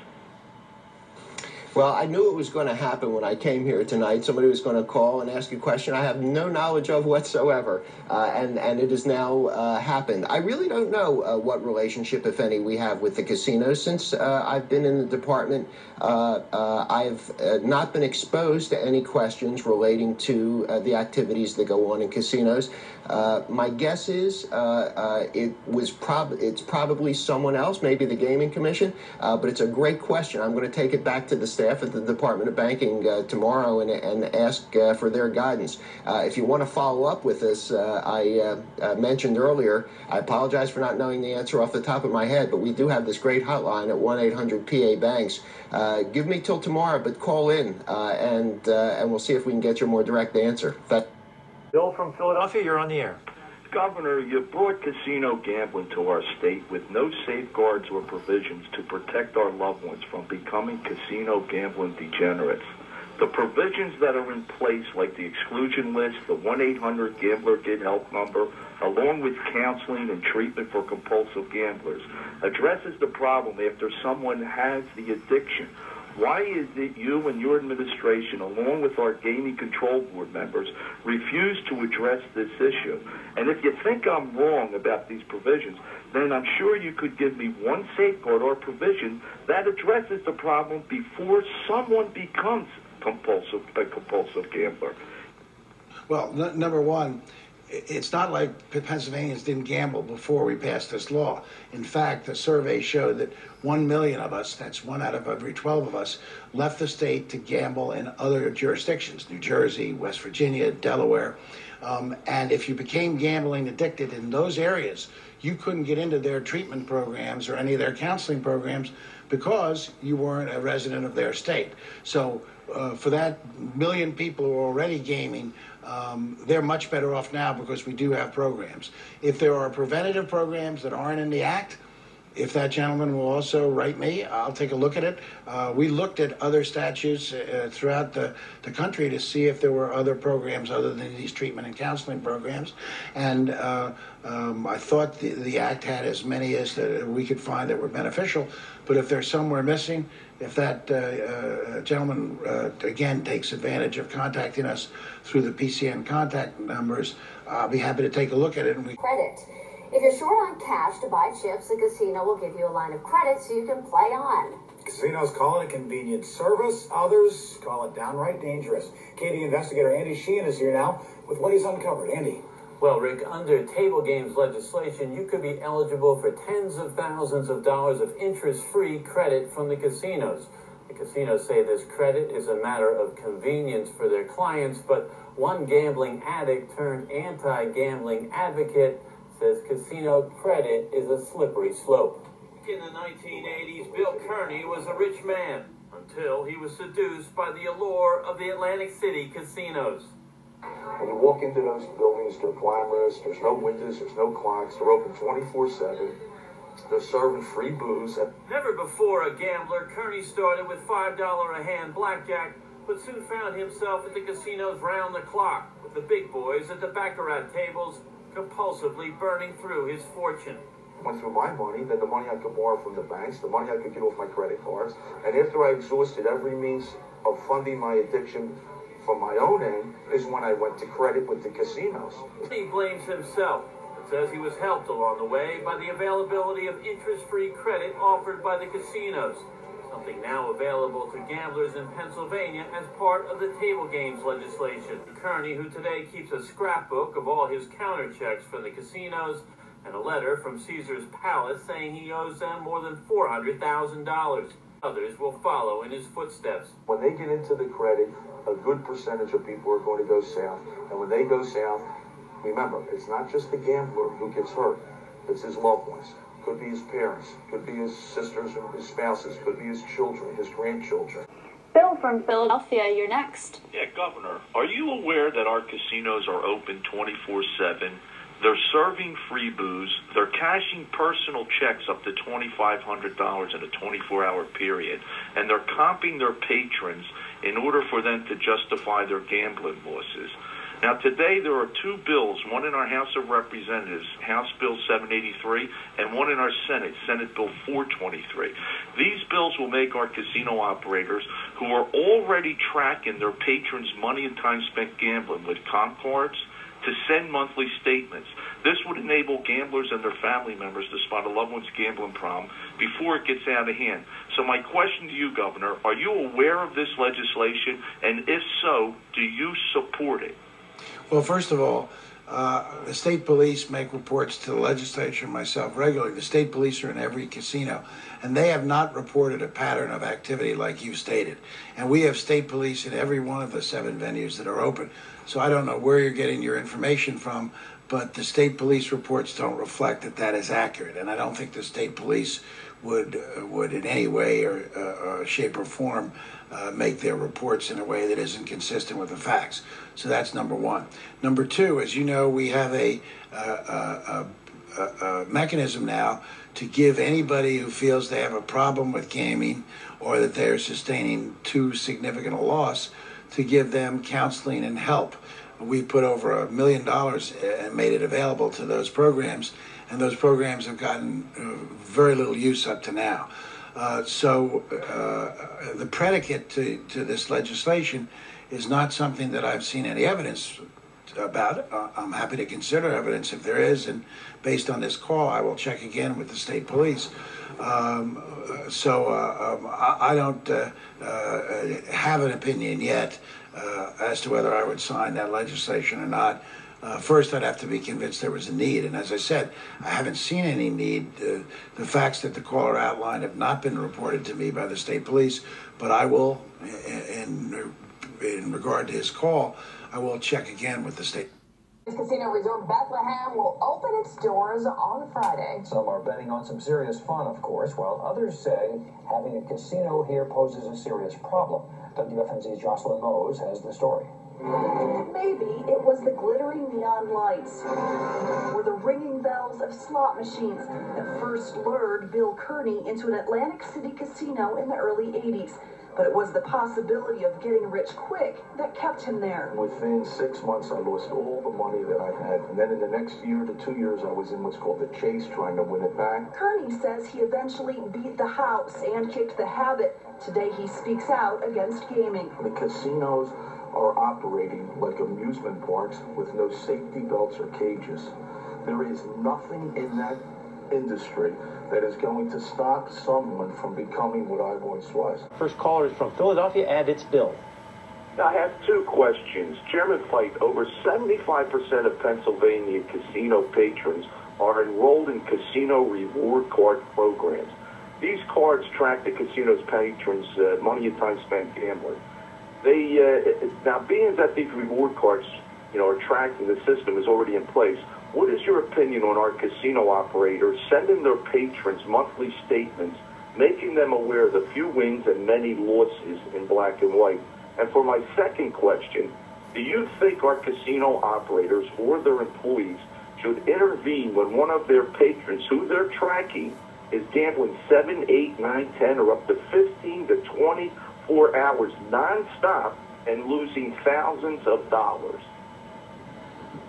Well, I knew it was going to happen when I came here tonight. Somebody was going to call and ask a question I have no knowledge of whatsoever, uh, and and it has now uh, happened. I really don't know uh, what relationship, if any, we have with the casinos since uh, I've been in the department. Uh, uh, I've not been exposed to any questions relating to the activities that go on in casinos. my guess is it was prob it's probably someone else, maybe the Gaming Commission, but it's a great question. I'm going to take it back to the state staff at the Department of Banking uh, tomorrow and, and ask uh, for their guidance. Uh, if you want to follow up with this, uh, I uh, mentioned earlier, I apologize for not knowing the answer off the top of my head, but we do have this great hotline at 1 800 PA Banks. give me till tomorrow, but call in and, and we'll see if we can get you a more direct answer. That- Bill from Philadelphia, you're on the air. Governor, you brought casino gambling to our state with no safeguards or provisions to protect our loved ones from becoming casino gambling degenerates. The provisions that are in place, like the exclusion list, the 1 800 Gambler Get Help number, along with counseling and treatment for compulsive gamblers, addresses the problem after someone has the addiction why is it you and your administration, along with our gaming control board members, refuse to address this issue? And if you think I'm wrong about these provisions, then I'm sure you could give me one safeguard or provision that addresses the problem before someone becomes compulsive, a compulsive gambler. Well, number one, it's not like Pennsylvanians didn't gamble before we passed this law. In fact, the survey showed that 1 million of us, that's one out of every 12 of us, left the state to gamble in other jurisdictions New Jersey, West Virginia, Delaware. Um, and if you became gambling addicted in those areas, you couldn't get into their treatment programs or any of their counseling programs because you weren't a resident of their state. So, uh, for that million people who are already gaming, um, they're much better off now because we do have programs. If there are preventative programs that aren't in the Act, if that gentleman will also write me, I'll take a look at it. Uh, we looked at other statutes uh, throughout the, the country to see if there were other programs other than these treatment and counseling programs. And uh, um, I thought the, the Act had as many as that we could find that were beneficial. But if there's somewhere missing, if that uh, uh, gentleman, uh, again, takes advantage of contacting us through the PCN contact numbers, I'll be happy to take a look at it. And we Credit. If you're short on cash to buy chips, the casino will give you a line of credit so you can play on. Casinos call it a convenient service. Others call it downright dangerous. Katie investigator Andy Sheehan is here now with what he's uncovered. Andy. Well, Rick, under table games legislation, you could be eligible for tens of thousands of dollars of interest-free credit from the casinos. The casinos say this credit is a matter of convenience for their clients, but one gambling addict turned anti-gambling advocate says casino credit is a slippery slope. In the 1980s, Bill Kearney was a rich man until he was seduced by the allure of the Atlantic City casinos. When you walk into those buildings, they're glamorous. There's no windows, there's no clocks. They're open 24 7. They're serving free booze. Never before a gambler, Kearney started with $5 a hand blackjack but soon found himself at the casinos round the clock, with the big boys at the baccarat tables compulsively burning through his fortune. went through my money, then the money I could borrow from the banks, the money I could get off my credit cards, and after I exhausted every means of funding my addiction from my own end, is when I went to credit with the casinos. He blames himself, and says he was helped along the way by the availability of interest-free credit offered by the casinos, something now available to gamblers in Pennsylvania as part of the table games legislation. Kearney, who today keeps a scrapbook of all his counter checks for the casinos, and a letter from Caesar's Palace saying he owes them more than $400,000. Others will follow in his footsteps. When they get into the credit, a good percentage of people are going to go south. And when they go south, remember, it's not just the gambler who gets hurt. It's his loved ones. Could be his parents. Could be his sisters and his spouses. Could be his children, his grandchildren. Bill from Philadelphia, you're next. Yeah, Governor, are you aware that our casinos are open 24 7? They're serving free booze. They're cashing personal checks up to $2,500 in a 24 hour period. And they're comping their patrons in order for them to justify their gambling losses. Now, today there are two bills, one in our House of Representatives, House Bill 783, and one in our Senate, Senate Bill 423. These bills will make our casino operators, who are already tracking their patrons' money and time spent gambling with comp cards, to send monthly statements. This would enable gamblers and their family members to spot a loved one's gambling problem before it gets out of hand. So my question to you, Governor, are you aware of this legislation? And if so, do you support it? Well, first of all, uh, the state police make reports to the legislature and myself regularly. The state police are in every casino, and they have not reported a pattern of activity like you stated. And we have state police in every one of the seven venues that are open. So I don't know where you're getting your information from, but the state police reports don't reflect that that is accurate. And I don't think the state police would uh, would in any way or, uh, shape or form uh, make their reports in a way that isn't consistent with the facts. So that's number one. Number two, as you know, we have a, a, a, a mechanism now to give anybody who feels they have a problem with gaming or that they're sustaining too significant a loss to give them counseling and help. We put over a million dollars and made it available to those programs, and those programs have gotten uh, very little use up to now. Uh, so uh, the predicate to, to this legislation is not something that I've seen any evidence about. Uh, I'm happy to consider evidence if there is, and based on this call, I will check again with the state police. Um, so uh, um, I, I, don't uh, have an opinion yet as to whether I would sign that legislation or not. Uh, first, I'd have to be convinced there was a need. And as I said, I haven't seen any need. Uh, the facts that the caller outlined have not been reported to me by the state police, but I will, in, in regard to his call, I will check again with the state. This Casino Resort Bethlehem will open its doors on Friday. Some are betting on some serious fun, of course, while others say having a casino here poses a serious problem. WFMZ's Jocelyn Mose has the story. Maybe it was the glittering neon lights or the ringing bells of slot machines that first lured Bill Kearney into an Atlantic City casino in the early 80s. But it was the possibility of getting rich quick that kept him there. Within six months, I lost all the money that I had. And then in the next year to two years, I was in what's called the chase, trying to win it back. Kearney says he eventually beat the house and kicked the habit. Today, he speaks out against gaming. The casinos are operating like amusement parks with no safety belts or cages. There is nothing in that industry that is going to stop someone from becoming what I once was. First caller is from Philadelphia, and it's Bill. I have two questions. Chairman Fajt, over 75% of Pennsylvania casino patrons are enrolled in casino reward card programs. These cards track the casino's patrons' uh, money and time spent gambling. They uh, now being that these reward cards, you know, are tracked tracking the system is already in place. What is your opinion on our casino operators sending their patrons monthly statements, making them aware of the few wins and many losses in black and white? And for my second question, do you think our casino operators or their employees should intervene when one of their patrons, who they're tracking, is gambling 7, 8, 9, 10, or up to 15 to 20 24 hours nonstop and losing thousands of dollars.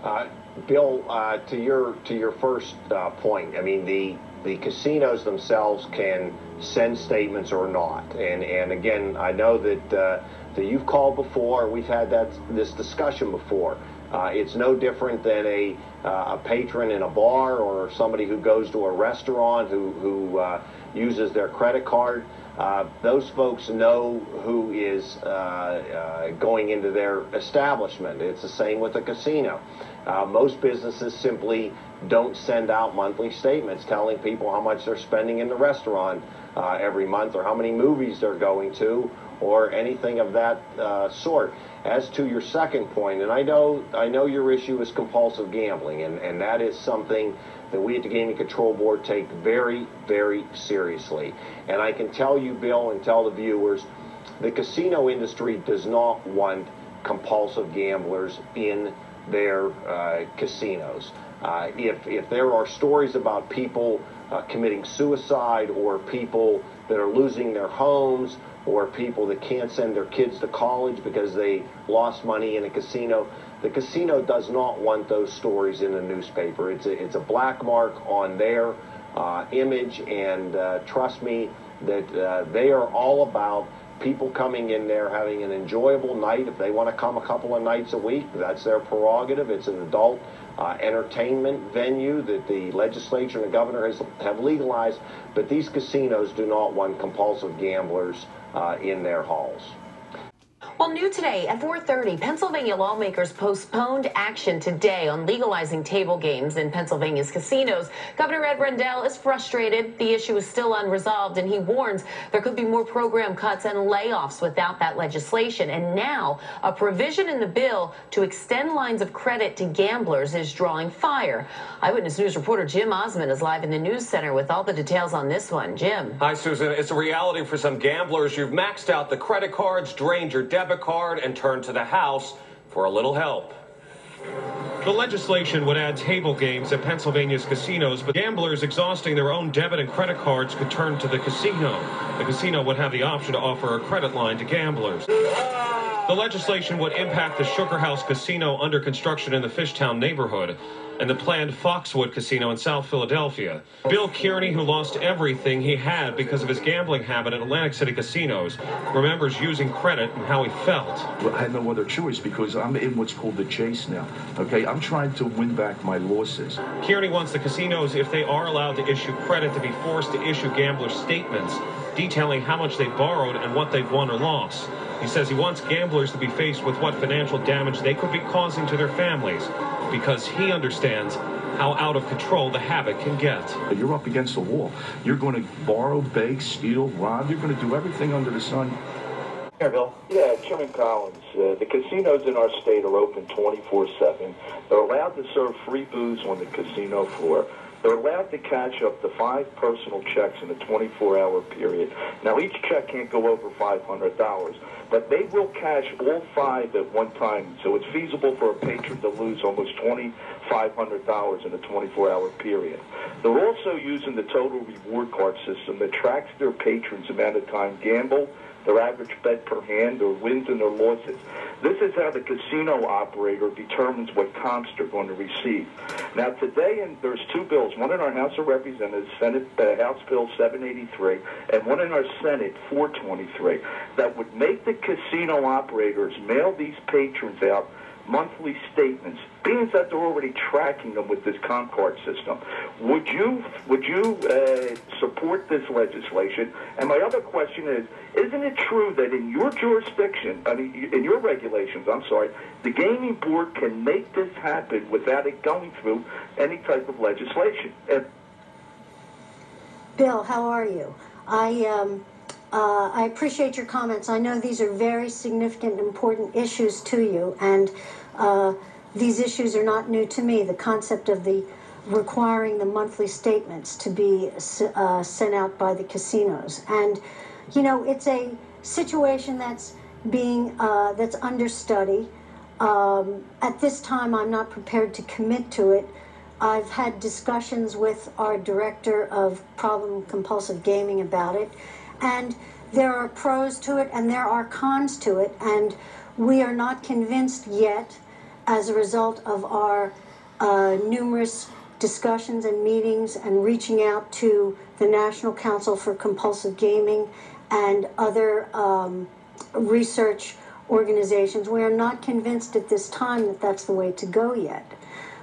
Uh, Bill, uh, to your to your first uh, point, I mean the the casinos themselves can send statements or not, and and again, I know that uh, that you've called before. We've had that this discussion before. Uh, it's no different than a uh, a patron in a bar or somebody who goes to a restaurant who who uses their credit card. Uh, those folks know who is uh, uh, going into their establishment. It's the same with a casino. Uh, most businesses simply don't send out monthly statements telling people how much they're spending in the restaurant uh, every month or how many movies they're going to or anything of that sort. As to your second point, and I know I know your issue is compulsive gambling, and, and that is something that we at the Gaming Control Board take very, very seriously. And I can tell you, Bill, and tell the viewers, the casino industry does not want compulsive gamblers in their uh, casinos. Uh, if, if there are stories about people uh, committing suicide or people that are losing their homes or people that can't send their kids to college because they lost money in a casino, the casino does not want those stories in the newspaper. It's a, it's a black mark on their uh, image, and uh, trust me that uh, they are all about people coming in there having an enjoyable night. If they want to come a couple of nights a week, that's their prerogative. It's an adult uh, entertainment venue that the legislature and the governor has have legalized. But these casinos do not want compulsive gamblers Uh, in their halls. Well, new today at 4:30, Pennsylvania lawmakers postponed action today on legalizing table games in Pennsylvania's casinos. Governor Ed Rendell is frustrated. The issue is still unresolved, and he warns there could be more program cuts and layoffs without that legislation. And now, a provision in the bill to extend lines of credit to gamblers is drawing fire. Eyewitness News reporter Jim Osman is live in the news center with all the details on this one. Jim. Hi, Susan. It's a reality for some gamblers. You've maxed out the credit cards, drained your debit card, and turn to the house for a little help. The legislation would add table games at Pennsylvania's casinos, but gamblers exhausting their own debit and credit cards could turn to the casino. The casino would have the option to offer a credit line to gamblers. The legislation would impact the Sugar House Casino under construction in the Fishtown neighborhood and the planned Foxwood Casino in South Philadelphia. Bill Kearney, who lost everything he had because of his gambling habit at Atlantic City casinos, remembers using credit and how he felt. Well, I had no other choice because I'm in what's called the chase now. Okay, I'm trying to win back my losses. Kearney wants the casinos, if they are allowed to issue credit, to be forced to issue gambler statements detailing how much they borrowed and what they've won or lost. He says he wants gamblers to be faced with what financial damage they could be causing to their families because he understands how out of control the habit can get. You're up against the wall. You're going to borrow, beg, steal, rob. You're going to do everything under the sun. Here, Bill. Yeah, Chairman Collins. Uh, the casinos in our state are open 24-7. They're allowed to serve free booze on the casino floor. They're allowed to cash up to five personal checks in a 24-hour period. Now, each check can't go over $500, but they will cash all five at one time. So it's feasible for a patron to lose almost $2,500 in a 24-hour period. They're also using the total reward card system that tracks their patrons' amount of time gamble, their average bet per hand, their wins and their losses. This is how the casino operator determines what comps they're going to receive. Now, today, there's two bills, one in our House of Representatives, Senate uh, House Bill 783, and one in our Senate 423, that would make the casino operators mail these patrons out monthly statements, being that they're already tracking them with this comp card system. Would you would you uh, support this legislation? And my other question is, isn't it true that in your jurisdiction, I mean, in your regulations, I'm sorry, the gaming board can make this happen without it going through any type of legislation? And Bill, how are you? I um, uh, I appreciate your comments. I know these are very significant, important issues to you, and uh, these issues are not new to me. The concept of the requiring the monthly statements to be uh, sent out by the casinos, and you know, it's a situation that's being uh, that's under study. Um, at this time, I'm not prepared to commit to it. I've had discussions with our director of problem compulsive gaming about it. And there are pros to it and there are cons to it, and we are not convinced yet, as a result of our uh, numerous discussions and meetings and reaching out to the National Council for Compulsive Gaming and other um, research organizations. We are not convinced at this time that that's the way to go yet.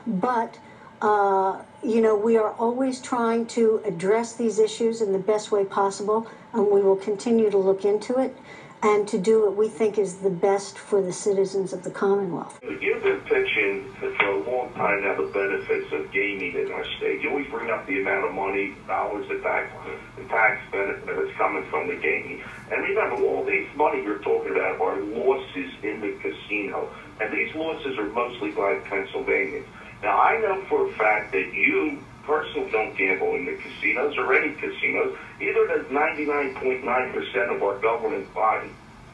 But, uh, you know, we are always trying to address these issues in the best way possible, and we will continue to look into it and to do what we think is the best for the citizens of the Commonwealth. You've been pitching for a long time now the benefits of gaming in our state. You always bring up the amount of money, dollars, the tax, the tax benefit that's coming from the gaming. And remember, all these money you're talking about are losses in the casino. And these losses are mostly by Pennsylvanians. Now, I know for a fact that you personally don't gamble in the casinos or any casinos. Either does 99.9% of our government body.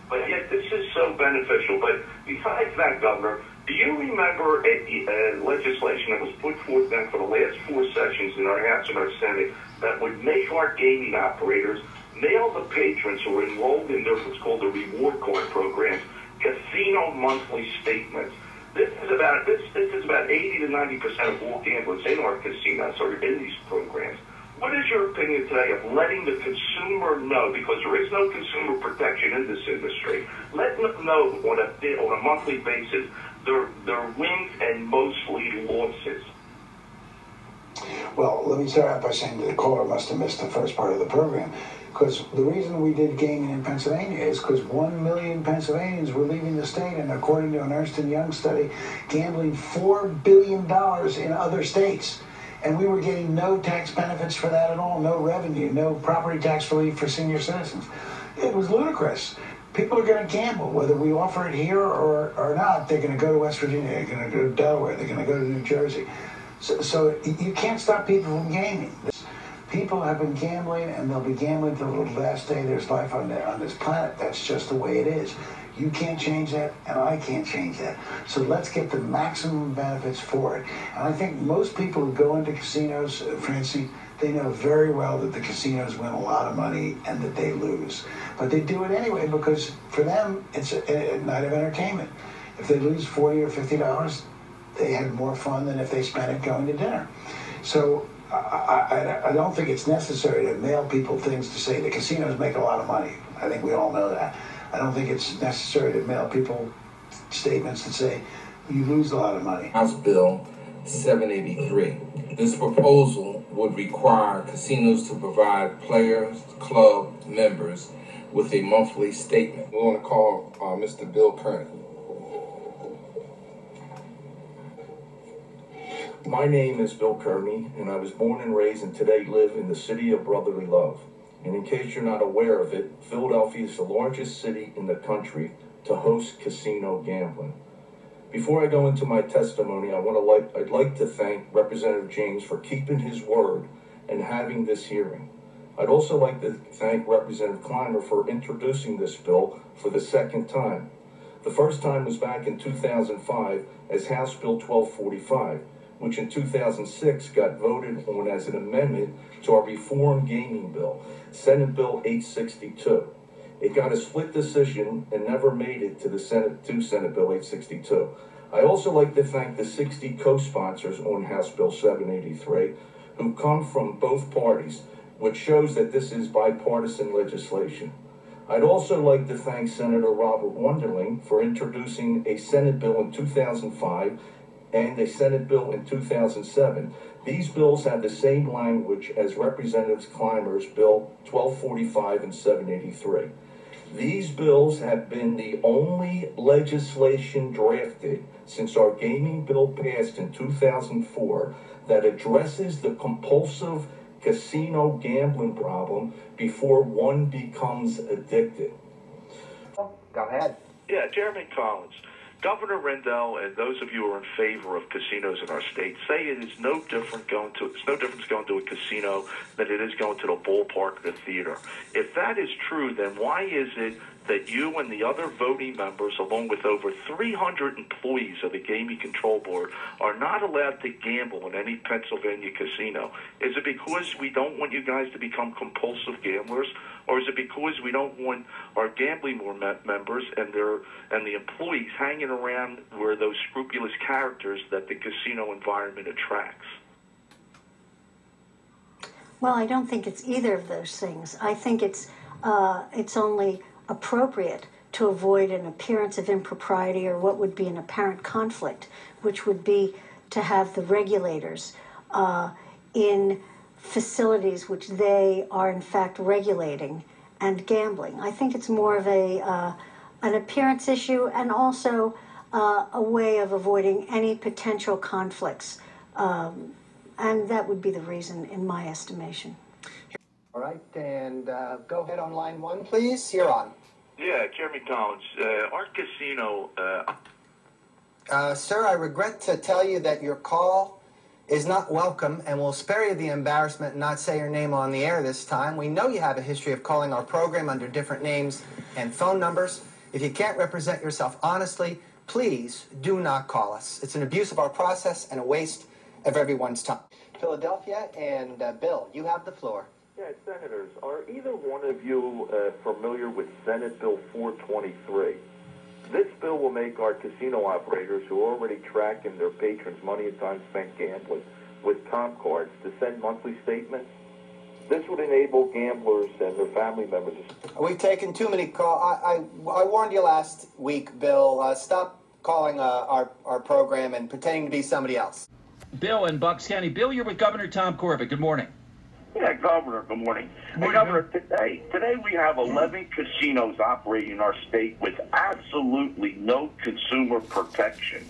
But yet this is so beneficial. But besides that, Governor, do you remember a, a legislation that was put forth then for the last four sessions in our House and our Senate that would make our gaming operators mail the patrons who are enrolled in their what's called the reward card programs casino monthly statements. This is about this this is about 80 to 90 percent of all gamblers in our casinos are in these programs. What is your opinion today of letting the consumer know, because there is no consumer protection in this industry, letting them know on a, on a monthly basis their, their wins and mostly losses? Well, let me start out by saying that the caller must have missed the first part of the program. Because the reason we did gaming in Pennsylvania is because one million Pennsylvanians were leaving the state, and according to an Ernst & Young study, gambling $4 billion in other states. And we were getting no tax benefits for that at all, no revenue, no property tax relief for senior citizens. It was ludicrous. People are going to gamble, whether we offer it here or, or not. They're going to go to West Virginia, they're going to go to Delaware, they're going to go to New Jersey. So, so you can't stop people from gaming. People have been gambling, and they'll be gambling till the last day their life on, on this planet. That's just the way it is. You can't change that, and I can't change that. So let's get the maximum benefits for it. And I think most people who go into casinos, uh, Francine, they know very well that the casinos win a lot of money and that they lose. But they do it anyway because for them, it's a, a night of entertainment. If they lose 40 or $50, they had more fun than if they spent it going to dinner. So I, I, I, don't think it's necessary to mail people things to say the casinos make a lot of money. I think we all know that. I don't think it's necessary to mail people statements that say you lose a lot of money. House Bill 783. This proposal would require casinos to provide players, club members with a monthly statement. We want to call uh, Mr. Bill Kearney. My name is Bill Kearney, and I was born and raised and today live in the city of brotherly love. And in case you're not aware of it, Philadelphia is the largest city in the country to host casino gambling. Before I go into my testimony, I want to like I'd like to thank Representative James for keeping his word and having this hearing. I'd also like to thank Representative Clymer for introducing this bill for the second time. The first time was back in 2005 as House Bill 1245 which in 2006 got voted on as an amendment to our Reform Gaming Bill, Senate Bill 862. It got a split decision and never made it to the Senate to Senate Bill 862. I also like to thank the 60 co-sponsors on House Bill 783 who come from both parties, which shows that this is bipartisan legislation. I'd also like to thank Senator Robert Wonderling for introducing a Senate bill in 2005 and a Senate bill in 2007. These bills have the same language as Representatives Clymer's Bill 1245 and 783. These bills have been the only legislation drafted since our gaming bill passed in 2004 that addresses the compulsive casino gambling problem before one becomes addicted. Go ahead. Yeah, Jeremy Collins. Governor Rendell and those of you who are in favor of casinos in our state say it is no different going to it's no difference going to a casino than it is going to the ballpark or the theater. If that is true, then why is it that you and the other voting members, along with over 300 employees of the Gaming Control Board, are not allowed to gamble in any Pennsylvania casino? Is it because we don't want you guys to become compulsive gamblers, or is it because we don't want our gambling more members and their and the employees hanging around where those scrupulous characters that the casino environment attracts? Well, I don't think it's either of those things. I think it's uh, it's only appropriate to avoid an appearance of impropriety or what would be an apparent conflict, which would be to have the regulators uh, in facilities which they are in fact regulating and gambling. I think it's more of a uh, an appearance issue and also uh, a way of avoiding any potential conflicts. Um, and that would be the reason, in my estimation. All right, and uh, go ahead on line one, please. You're on. Yeah, Jeremy Collins. Uh, our casino. Uh, Uh, sir, I regret to tell you that your call is not welcome and we'll spare you the embarrassment and not say your name on the air this time. We know you have a history of calling our program under different names and phone numbers. If you can't represent yourself honestly, please do not call us. It's an abuse of our process and a waste of everyone's time. Philadelphia and uh, Bill, you have the floor. Yeah, Senators, are either one of you uh, familiar with Senate Bill 423? This bill will make our casino operators who are already tracking their patrons' money and time spent gambling with comp cards to send monthly statements. This would enable gamblers and their family members. To We've taken too many calls. I, I, I warned you last week, Bill. Uh, stop calling uh, our, our program and pretending to be somebody else. Bill in Bucks County. Bill, you're with Governor Tom Corbett. Good morning. Yeah, Governor, good morning. Hey, Governor, today, today we have mm-hmm. 11 casinos operating in our state with absolutely no consumer protection.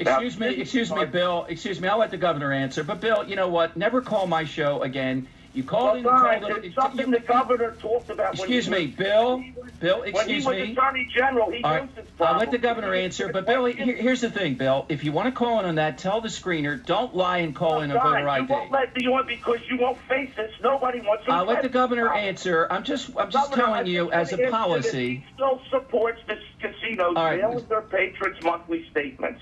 Excuse me, excuse me, Bill. Excuse me. I'll let the governor answer. But Bill, you know what? Never call my show again. You called in. And fine. called something the governor talked about. Excuse me, was- Bill. Bill, excuse when he was me. Attorney General, he right, I'll let the governor answer. But Bill, here, here's the thing, Bill. If you want to call in on that, tell the screener. Don't lie and call in a Fine, voter You ID. won't let me on because you won't face this. Nobody wants. I'll let the governor testify. answer. I'm just, I'm just Governor, telling you as a wanna answer this. policy. He still supports the casinos All right. their patrons monthly statements.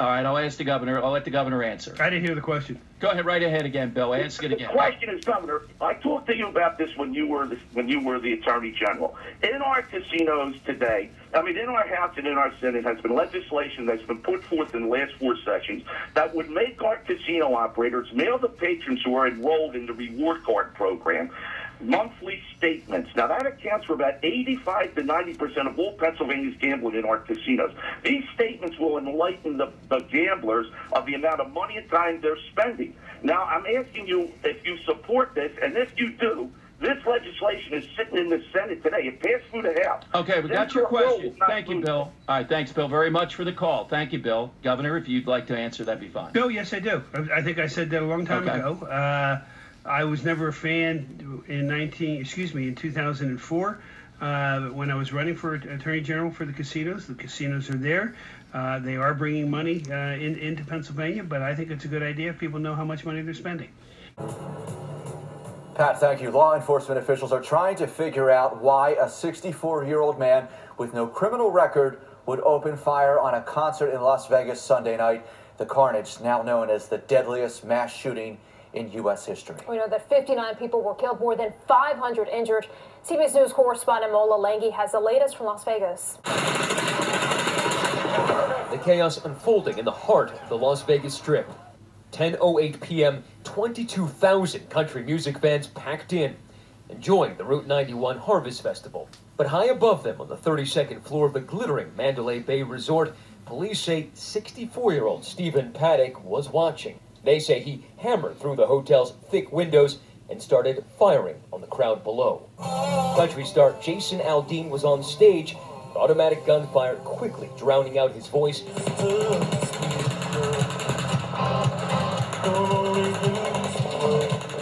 All right, I'll ask the governor. I'll let the governor answer. I didn't hear the question. Go ahead, right ahead again, Bill. Ask it again. The again. question is, Governor, I talked to you about this when you were the, when you were the Attorney General. In our casinos today, I mean, in our House and in our Senate, has been legislation that's been put forth in the last four sessions that would make our casino operators mail the patrons who are enrolled in the reward card program monthly statements. Now that accounts for about 85 to 90 percent of all Pennsylvania's gambling in our casinos. These statements will enlighten the, the gamblers of the amount of money and time they're spending. Now I'm asking you if you support this, and if you do, this legislation is sitting in the Senate today. It passed through the House. Okay, we This got your question. Thank you. Bill. All right, thanks, Bill, very much for the call. Thank you, Bill. Governor, if you'd like to answer, that'd be fine. Bill, yes, I do. I I think I said that a long time Okay. ago. Uh, I was never a fan in 19, excuse me, in 2004 uh, when I was running for Attorney General for the casinos. The casinos are there. Uh, they are bringing money uh, in, into Pennsylvania, but I think it's a good idea if people know how much money they're spending. Pat, thank you. Law enforcement officials are trying to figure out why a 64 year old man with no criminal record would open fire on a concert in Las Vegas Sunday night. The carnage, now known as the deadliest mass shooting in U.S. history. We know that 59 people were killed, more than 500 injured. CBS News correspondent Mola Lenghi has the latest from Las Vegas. The chaos unfolding in the heart of the Las Vegas Strip. 10:08 p.m. 22,000 country music fans packed in, enjoying the Route 91 Harvest Festival. But high above them, on the 32nd floor of the glittering Mandalay Bay Resort, police say 64-year-old Stephen Paddock was watching. They say he hammered through the hotel's thick windows and started firing on the crowd below. Country star Jason Aldean was on stage, automatic gunfire quickly drowning out his voice.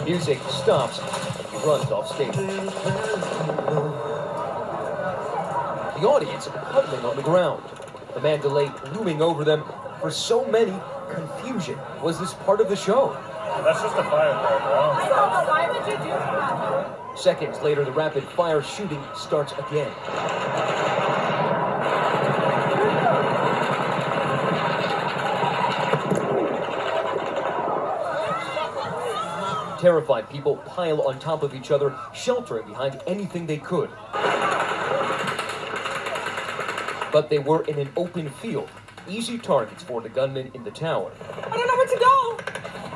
Music stops and he runs off stage. The audience huddling on the ground, the Mandalay looming over them for so many confusion. Was this part of the show? That's just a firecracker. Why would you do that? Seconds later, the rapid fire shooting starts again. Terrified people pile on top of each other, sheltering behind anything they could. But they were in an open field, easy targets for the gunmen in the tower. I don't know where to go.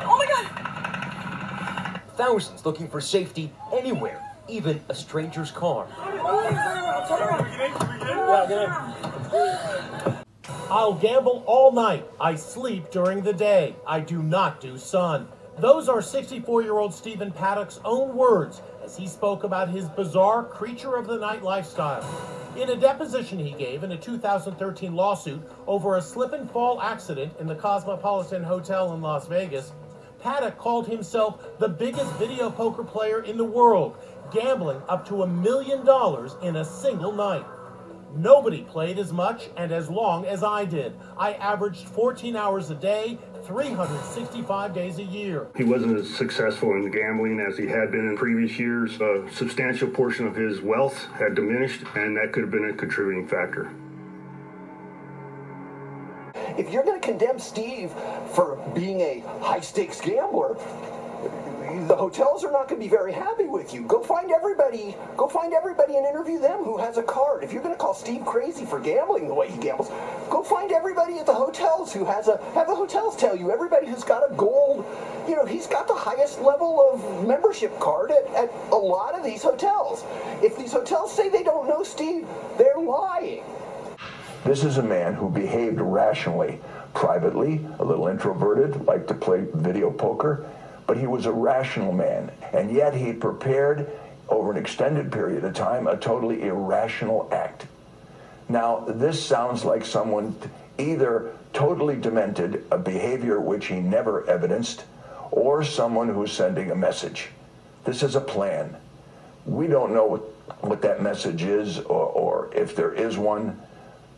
Oh my god. Thousands looking for safety anywhere, even a stranger's car. I'll gamble all night. I sleep during the day. I do not do sun. Those are 64 year old Stephen Paddock's own words as he spoke about his bizarre creature of the night lifestyle. In a deposition he gave in a 2013 lawsuit over a slip and fall accident in the Cosmopolitan Hotel in Las Vegas, Paddock called himself the biggest video poker player in the world, gambling up to a million dollars in a single night. Nobody played as much and as long as I did. I averaged 14 hours a day, 365 days a year. He wasn't as successful in gambling as he had been in previous years. A substantial portion of his wealth had diminished, and that could have been a contributing factor. If you're going to condemn Steve for being a high stakes gambler, the hotels are not going to be very happy with you. Go find everybody. Go find everybody and interview them who has a card. If you're going to call Steve crazy for gambling the way he gambles, go find everybody at the hotels who has a. Have the hotels tell you everybody who's got a gold. You know, he's got the highest level of membership card at, at a lot of these hotels. If these hotels say they don't know Steve, they're lying. This is a man who behaved rationally, privately, a little introverted, liked to play video poker, but he was a rational man. And yet he prepared, over an extended period of time, a totally irrational act. Now, this sounds like someone either totally demented, a behavior which he never evidenced, or someone who's sending a message. This is a plan. We don't know what, what that message is or, or if there is one,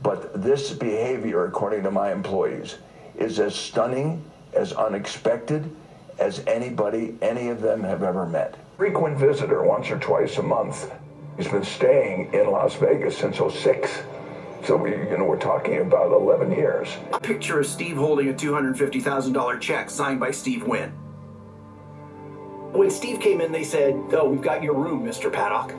but this behavior, according to my employees, is as stunning, as unexpected as anybody, any of them have ever met. Frequent visitor once or twice a month. He's been staying in Las Vegas since 06. So we, you know, we're talking about 11 years. Picture of Steve holding a $250,000 check signed by Steve Wynn. When Steve came in, they said, Oh, we've got your room, Mr. Paddock.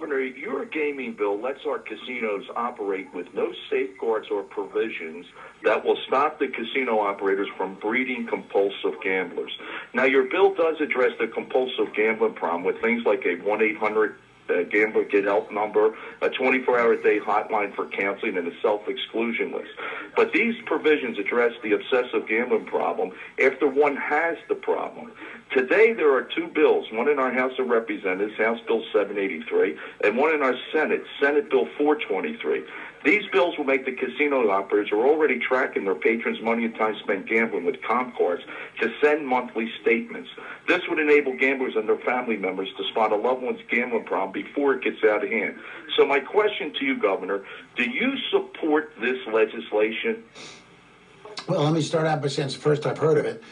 Governor, your gaming bill lets our casinos operate with no safeguards or provisions that will stop the casino operators from breeding compulsive gamblers. Now, your bill does address the compulsive gambling problem with things like a 1 800 uh, gambler get help number, a 24-hour day hotline for counseling, and a self-exclusion list. But these provisions address the obsessive gambling problem after one has the problem. Today there are two bills, one in our House of Representatives, House Bill 783, and one in our Senate, Senate Bill 423. These bills will make the casino operators who are already tracking their patrons' money and time spent gambling with comp cards to send monthly statements. This would enable gamblers and their family members to spot a loved one's gambling problem before it gets out of hand. So my question to you, Governor, do you support this legislation? Well, let me start out by saying it's the first I've heard of it.